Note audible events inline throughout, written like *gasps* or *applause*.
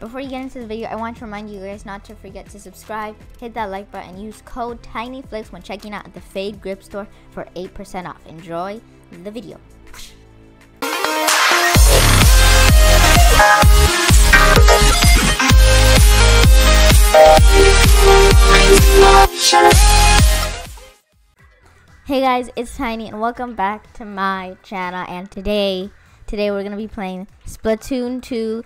Before you get into the video, I want to remind you guys not to forget to subscribe, hit that like button, and use code TinyFlicks when checking out at the Fade Grip Store for 8% off. Enjoy the video. Hey guys, it's Tiny and welcome back to my channel and today today we're going to be playing Splatoon 2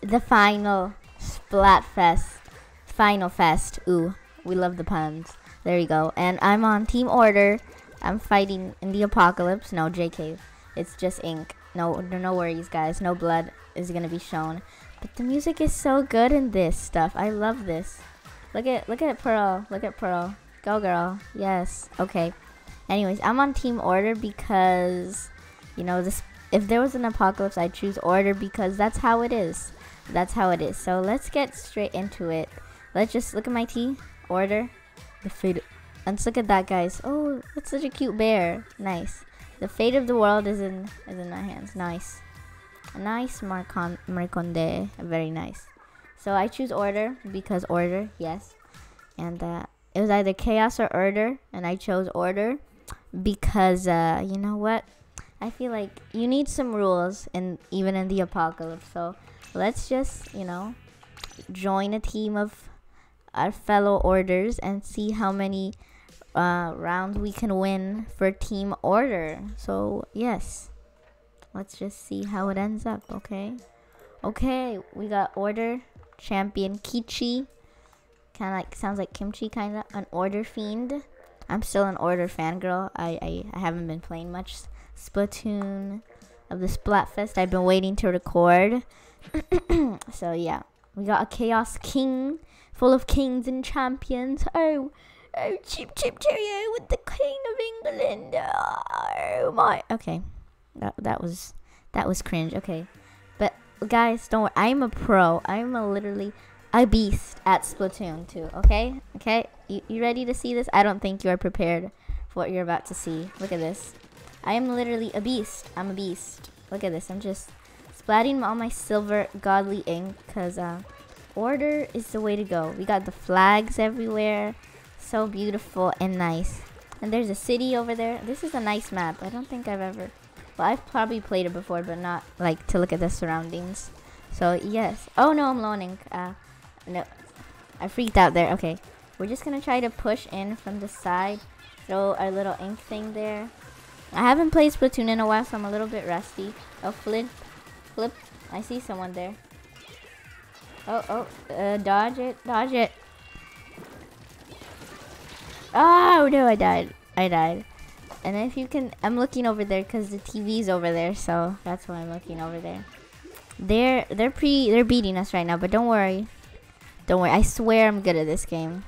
the final Splatfest Final Fest. Ooh, we love the puns. There you go. And I'm on Team Order. I'm fighting in the apocalypse. No, JK. It's just ink. No, no worries, guys. No blood is to be shown. But the music is so good in this stuff. I love this. Look at look at Pearl. Look at Pearl. Go girl. Yes. Okay. Anyways, I'm on team order because you know this if there was an apocalypse I'd choose order because that's how it is. That's how it is. So let's get straight into it. Let's just look at my tea, Order. The fate let's look at that guys. Oh, that's such a cute bear. Nice. The fate of the world is in is in my hands. Nice. A nice Marcon Marconde. Very nice. So I choose order because order, yes. And uh, it was either chaos or order, and I chose order because uh, you know what? I feel like you need some rules, and even in the apocalypse. So let's just you know join a team of our fellow orders and see how many uh, rounds we can win for team order. So yes, let's just see how it ends up. Okay. Okay, we got order champion Kichi. Kind of like sounds like kimchi, kind of an order fiend. I'm still an order fangirl. I, I I haven't been playing much Splatoon of the Splatfest. I've been waiting to record. *clears throat* so yeah, we got a Chaos King full of kings and champions. Oh, oh, Chip Chip Cheerio with the King of England. Oh my. Okay, that that was that was cringe. Okay, but guys, don't worry. I'm a pro. I'm a literally a beast at Splatoon 2. Okay, okay. You you ready to see this? I don't think you are prepared for what you're about to see. Look at this. I am literally a beast. I'm a beast. Look at this. I'm just splatting all my silver godly ink because uh, order is the way to go. We got the flags everywhere. So beautiful and nice. And there's a city over there. This is a nice map. I don't think I've ever... Well, I've probably played it before, but not like to look at the surroundings. So, yes. Oh, no, I'm loaning. Uh, no. I freaked out there. Okay. We're just going to try to push in from the side. Throw our little ink thing there. I haven't played Splatoon in a while, so I'm a little bit rusty. Oh, flip. Flip. I see someone there. Oh, oh. Uh, dodge it. Dodge it. Oh, no, I died. I died. And if you can... I'm looking over there because the TV's over there, so that's why I'm looking over there. They're, they're pre... They're beating us right now, but don't worry. Don't worry. I swear I'm good at this game.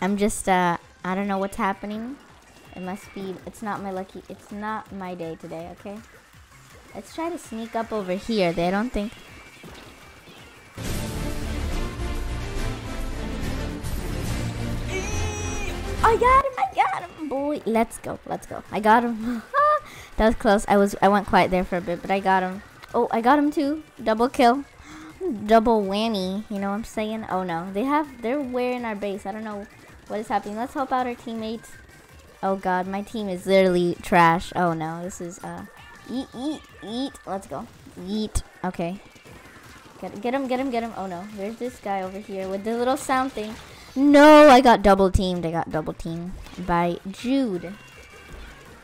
I'm just, uh... I don't know what's happening. It must be, it's not my lucky, it's not my day today, okay? Let's try to sneak up over here. They don't think... I got him, I got him, boy. Let's go, let's go. I got him. *laughs* that was close. I was, I went quiet there for a bit, but I got him. Oh, I got him too. Double kill. Double whammy, you know what I'm saying? Oh no, they have, they're wearing our base. I don't know what is happening. Let's help out our teammates. Oh god, my team is literally trash. Oh no, this is uh eat eat eat. Let's go. Eat. Okay. Get get him, get him, get him. Oh no. There's this guy over here with the little sound thing. No, I got double teamed. I got double teamed by Jude.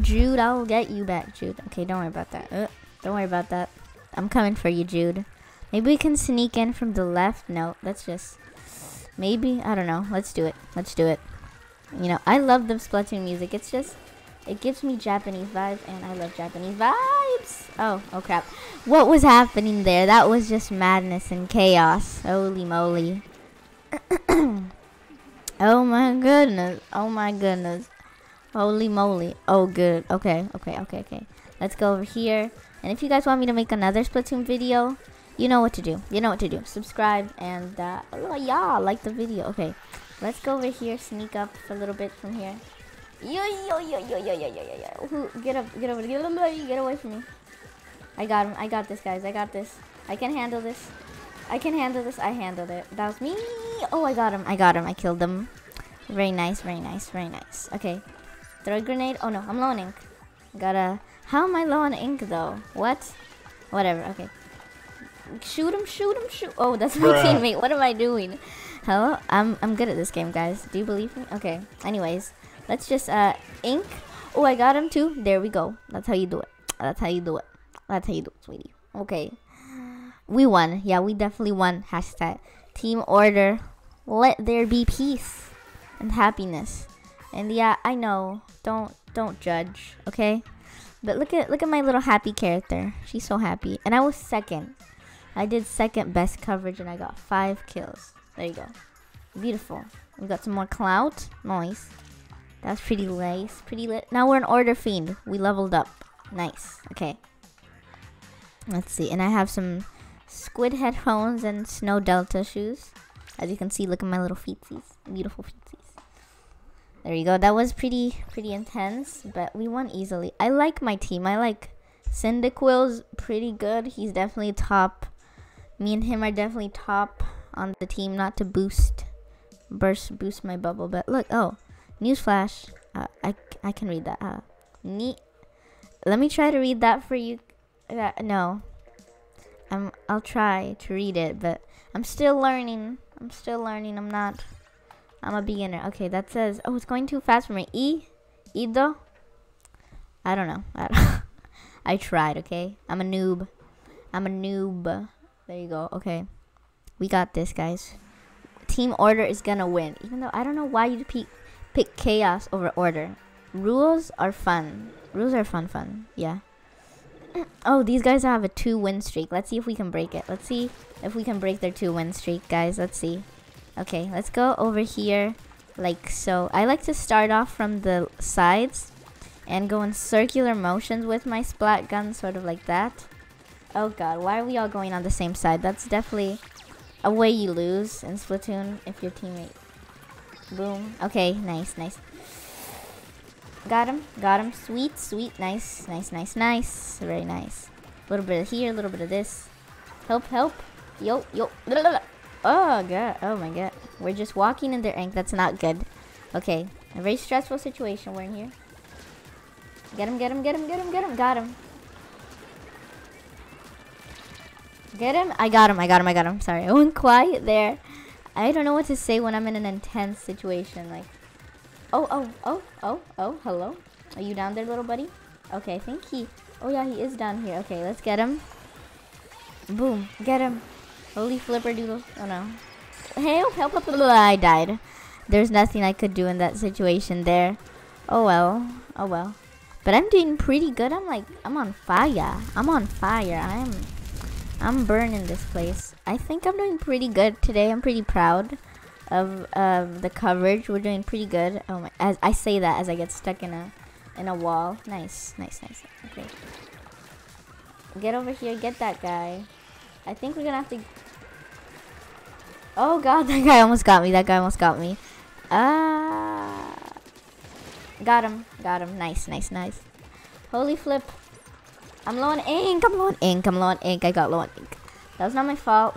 Jude, I'll get you back, Jude. Okay, don't worry about that. Uh, don't worry about that. I'm coming for you, Jude. Maybe we can sneak in from the left. No, let's just maybe, I don't know. Let's do it. Let's do it. You know, I love the Splatoon music. It's just, it gives me Japanese vibes, and I love Japanese vibes. Oh, oh crap. What was happening there? That was just madness and chaos. Holy moly. *coughs* oh my goodness. Oh my goodness. Holy moly. Oh, good. Okay, okay, okay, okay. Let's go over here. And if you guys want me to make another Splatoon video, you know what to do. You know what to do. Subscribe and, uh, oh, yeah, like the video. Okay. Let's go over here, sneak up for a little bit from here. Yo, yo, yo, yo, yo, yo, yo, yo, yo. Get up, get over, get, get away from me. I got him. I got this, guys. I got this. I can handle this. I can handle this. I handled it. That was me. Oh, I got him. I got him. I killed him. Very nice. Very nice. Very nice. Okay. Throw a grenade. Oh no, I'm low on ink. Gotta. How am I low on ink though? What? Whatever. Okay. Shoot him. Shoot him. Shoot. Oh, that's my Bruh. teammate. What am I doing? Hello. I'm I'm good at this game, guys. Do you believe me? Okay. Anyways, let's just uh ink. Oh, I got him too. There we go. That's how you do it. That's how you do it. That's how you do it, sweetie. Okay. We won. Yeah, we definitely won. Hashtag team order. Let there be peace and happiness. And yeah, I know. Don't don't judge, okay? But look at look at my little happy character. She's so happy. And I was second. I did second best coverage and I got five kills. There you go. Beautiful. We got some more clout. Nice. That's pretty nice. Pretty lit. Now we're an order fiend. We leveled up. Nice. Okay. Let's see. And I have some squid headphones and snow delta shoes. As you can see, look at my little feetsies. Beautiful feetsies. There you go. That was pretty pretty intense, but we won easily. I like my team. I like Cyndaquil's pretty good. He's definitely top. Me and him are definitely top on the team. Not to boost, burst, boost my bubble, but look. Oh, newsflash. Uh, I I can read that. Uh, neat. Let me try to read that for you. Uh, no, I'm. I'll try to read it, but I'm still learning. I'm still learning. I'm not. I'm a beginner. Okay, that says. Oh, it's going too fast for me. E, Ido. I don't know. I, don't *laughs* I tried. Okay, I'm a noob. I'm a noob. There you go. Okay, we got this, guys. Team order is gonna win, even though I don't know why you pick pick chaos over order. Rules are fun. Rules are fun, fun. Yeah. *clears throat* Oh, these guys have a two win streak. Let's see if we can break it. Let's see if we can break their two win streak, guys. Let's see. Okay, let's go over here like so. I like to start off from the sides and go in circular motions with my splat gun, sort of like that. Oh god, why are we all going on the same side? That's definitely a way you lose in Splatoon if your teammate. Boom. Okay, nice, nice. Got him, got him. Sweet, sweet, nice, nice, nice, nice. Very nice. A little bit of here, a little bit of this. Help, help. Yo, yo. Oh, god. Oh, my god. We're just walking in their ink. That's not good. Okay. A very stressful situation we're in here. Get him, get him, get him, get him, get him. Got him. Get him. I got him, I got him, I got him. Sorry, I went quiet there. I don't know what to say when I'm in an intense situation. Like, oh, oh, oh, oh, oh, hello. Are you down there, little buddy? Okay, I think he... Oh, yeah, he is down here. Okay, let's get him. Boom. Get him. Holy flipper doodle. Oh, no. Help, help, help. help. I died. There's nothing I could do in that situation there. Oh, well. Oh, well. But I'm doing pretty good. I'm like, I'm on fire. I'm on fire. I'm... I'm burning this place. I think I'm doing pretty good today. I'm pretty proud of of the coverage. We're doing pretty good. Oh my! As I say that as I get stuck in a in a wall. Nice, nice, nice. Okay. Get over here. Get that guy. I think we're gonna have to. Oh god, *laughs* that guy almost got me. That guy almost got me. Ah. Got him. Got him. Nice, nice, nice. Holy flip. I'm low on ink. I'm low on ink. I'm low on ink. I got low on ink. That was not my fault.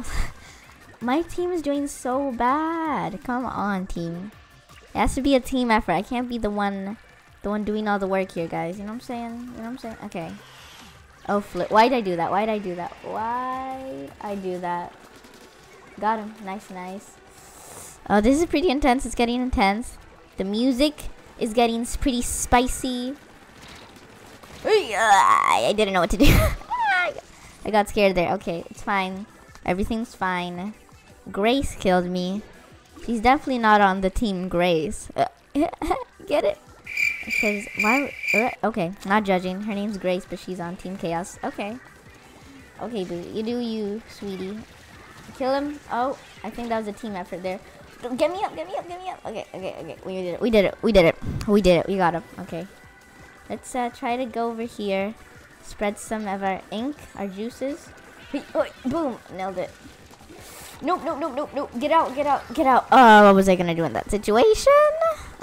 *laughs* my team is doing so bad. Come on, team. It has to be a team effort. I can't be the one, the one doing all the work here, guys. You know what I'm saying? You know what I'm saying? Okay. Oh, flip. Why'd I do that? Why'd I do that? Why I do that? Got him. Nice, nice. Oh, this is pretty intense. It's getting intense. The music is getting pretty spicy. I didn't know what to do. *laughs* I got scared there. Okay, it's fine. Everything's fine. Grace killed me. She's definitely not on the team Grace. *laughs* Get it? Because why? Uh, okay, not judging. Her name's Grace, but she's on Team Chaos. Okay. Okay, boo. You do you, sweetie. Kill him. Oh, I think that was a team effort there. Get me up, get me up, get me up. Okay, okay, okay. We did it. We did it. We did it. We did it. We got him. Okay. Let's uh, try to go over here. Spread some of our ink, our juices. Oh, boom. Nailed it. Nope, nope, nope, nope, nope. Get out, get out, get out. Oh, what was I to do in that situation?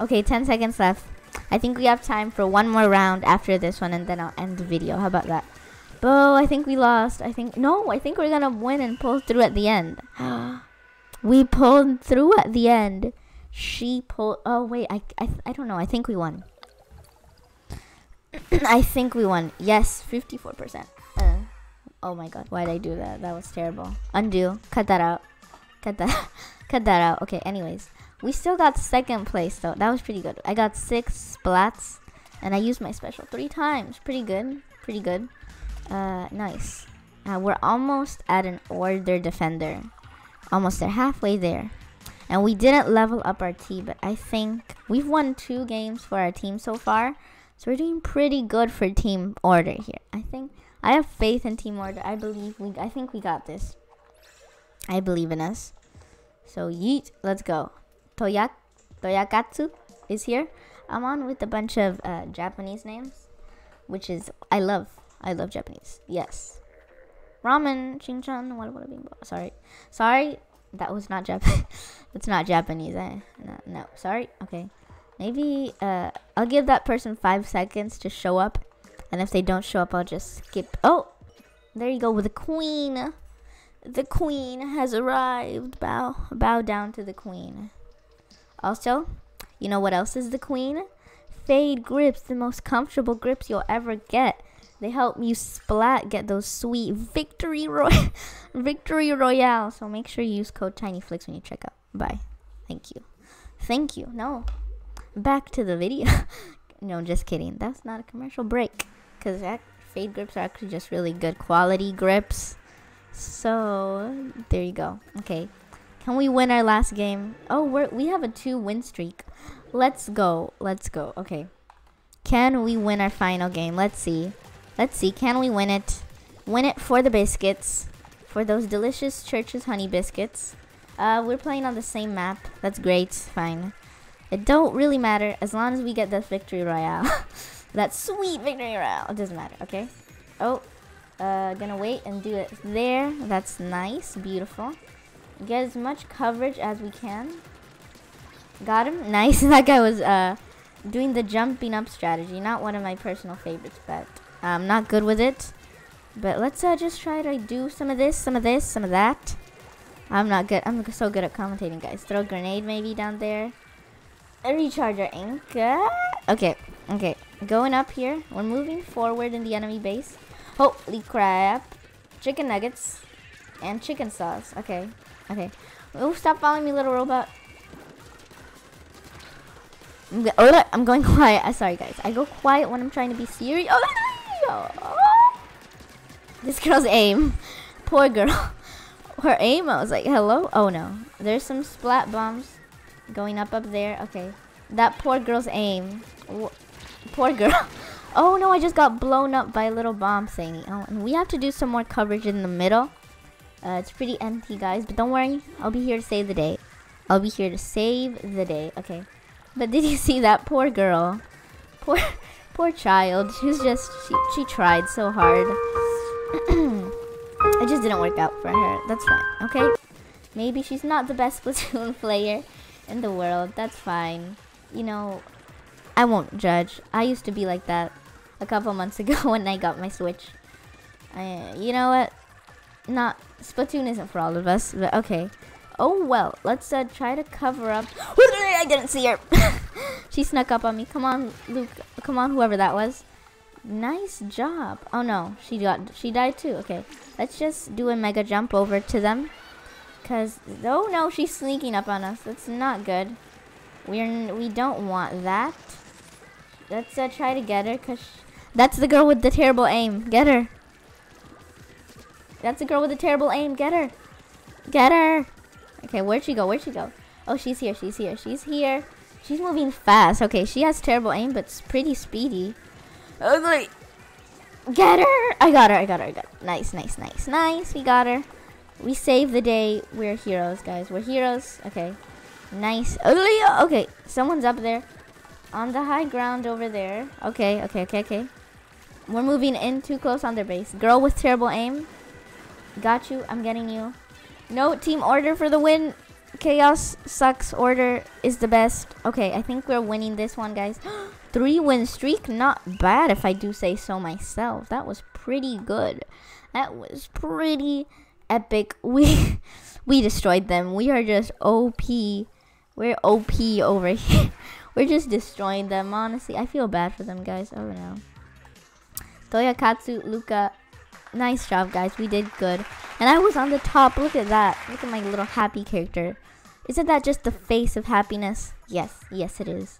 Okay, 10 seconds left. I think we have time for one more round after this one, and then I'll end the video. How about that? Bo, I think we lost. I think no, I think we're gonna win and pull through at the end. *gasps* we pulled through at the end. She pulled. Oh wait, I I I don't know. I think we won. *clears throat* I think we won. Yes, fifty-four percent. Uh, oh my god, why did I do that? That was terrible. Undo. Cut that out. Cut that. *laughs* cut that out. Okay. Anyways, we still got second place though. That was pretty good. I got six splats, and I used my special three times. Pretty good. Pretty good. Uh, nice. Uh, we're almost at an order defender. Almost there, halfway there. And we didn't level up our team, but I think we've won two games for our team so far. So we're doing pretty good for team order here. I think I have faith in team order. I believe we I think we got this. I believe in us. So yeet, let's go. Toyak Toyakatsu is here. I'm on with a bunch of uh, Japanese names, which is I love. I love Japanese. Yes. Ramen, chinchan, what what Sorry. Sorry. That was not Japanese. *laughs* That's not Japanese. Eh? No, no. Sorry. Okay. Maybe uh, I'll give that person five seconds to show up. And if they don't show up, I'll just skip. Oh, there you go with the queen. The queen has arrived. Bow, bow down to the queen. Also, you know what else is the queen? Fade grips, the most comfortable grips you'll ever get. They help you splat get those sweet victory roy *laughs* victory royale. So make sure you use code TinyFlicks when you check out. Bye. Thank you. Thank you. No. Back to the video. *laughs* no, just kidding. That's not a commercial break. Because fade grips are actually just really good quality grips. So there you go. Okay. Can we win our last game? Oh, we're, we have a two win streak. Let's go. Let's go. Okay. Can we win our final game? Let's see. Let's see, can we win it? Win it for the biscuits. For those delicious Church's honey biscuits. Uh, we're playing on the same map. That's great. Fine. It don't really matter as long as we get the victory royale. *laughs* that sweet victory royale. It doesn't matter, okay? Oh, uh, gonna wait and do it there. That's nice. Beautiful. Get as much coverage as we can. Got him. *laughs* Nice. that guy was uh, doing the jumping up strategy. Not one of my personal favorites, but I'm not good with it. But let's uh, just try to do some of this, some of this, some of that. I'm not good. I'm so good at commentating, guys. Throw a grenade maybe down there. A recharger ink. Uh, okay, okay. Going up here. We're moving forward in the enemy base. Holy crap. Chicken nuggets. And chicken sauce. Okay, okay. Oh, stop following me, little robot. I'm, go oh, I'm going *laughs* quiet. Uh, sorry, guys. I go quiet when I'm trying to be serious. Oh, this girl's aim. *laughs* Poor girl. *laughs* Her aim, I was like, hello? Oh no. There's some splat bombs going up up there. Okay. That poor girl's aim. poor girl. *laughs* Oh no, I just got blown up by a little bomb thingy. Oh, and we have to do some more coverage in the middle. Uh, it's pretty empty, guys. But don't worry. I'll be here to save the day. I'll be here to save the day. Okay. But did you *laughs* see that poor girl? Poor... *laughs* Poor child. She was just, she, she tried so hard. *clears throat* it just didn't work out for her. That's fine, okay? Maybe she's not the best Splatoon player in the world. That's fine. You know, I won't judge. I used to be like that a couple months *laughs* ago when I got my Switch. I, you know what? Not Splatoon isn't for all of us, but okay. Oh well, let's uh, try to cover up. *gasps* I didn't see her. *laughs* she snuck up on me. Come on, Luke. Come on, whoever that was. Nice job. Oh no, she got she died too. Okay, let's just do a mega jump over to them. Cause oh no, she's sneaking up on us. That's not good. We're we don't want that. Let's uh, try to get her. Cause that's the girl with the terrible aim. Get her. That's the girl with the terrible aim. Get her. Get her. Okay, where'd she go? Where'd she go? Oh, she's here. She's here. She's here. She's moving fast. Okay, she has terrible aim, but it's pretty speedy. Ugly. Get her! I got her. I got her. I got her. Nice, nice, nice, nice. We got her. We saved the day. We're heroes, guys. We're heroes. Okay. Nice. Oh, Ugly. Okay, someone's up there. On the high ground over there. Okay, okay, okay, okay. We're moving in too close on their base. Girl with terrible aim. Got you. I'm getting you. No team order for the win. Chaos sucks. Order is the best. Okay, I think we're winning this one, guys. *gasps* Three win streak. Not bad if I do say so myself. That was pretty good. That was pretty epic. *laughs* We we destroyed them. We are just OP. We're OP over here. *laughs* We're just destroying them. Honestly, I feel bad for them, guys. Oh no. Toyakatsu, Luca, nice job, guys. We did good. And I was on the top. Look at that. Look at my little happy character. Isn't that just the face of happiness? Yes, yes, it is.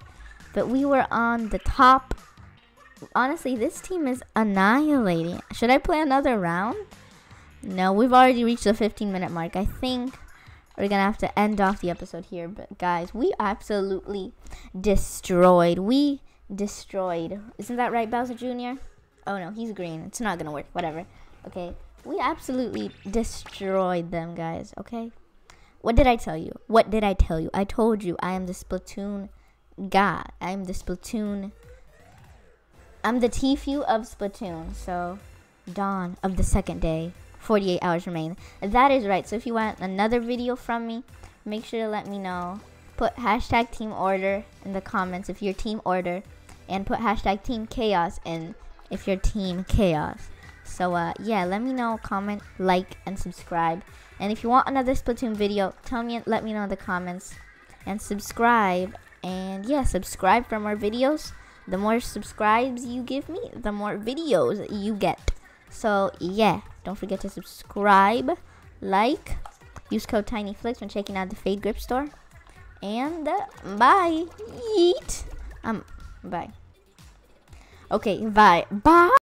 But we were on the top. Honestly, this team is annihilating. Should I play another round? No, we've already reached the 15 minute mark. I think we're gonna have to end off the episode here. But guys, we absolutely destroyed. We destroyed. Isn't that right, Bowser Jr.? Oh no, he's green. It's not gonna work. Whatever. Okay, we absolutely destroyed them, guys. Okay. What did I tell you? What did I tell you? I told you I am the Splatoon god. I am the Splatoon. I'm the Tfue of Splatoon. So, dawn of the second day. 48 hours remain. That is right. So if you want another video from me, make sure to let me know. Put hashtag team order in the comments if you're team order. And put hashtag team chaos in if you're team chaos. So uh, yeah, let me know, comment, like, and subscribe. And if you want another Splatoon video, tell me, let me know in the comments. And subscribe. And yeah, subscribe for more videos. The more subscribes you give me, the more videos you get. So yeah, don't forget to subscribe, like, use code TinyFlicks when checking out the Fade Grip store. And uh, bye. Yeet. Um, bye. Okay, bye. Bye.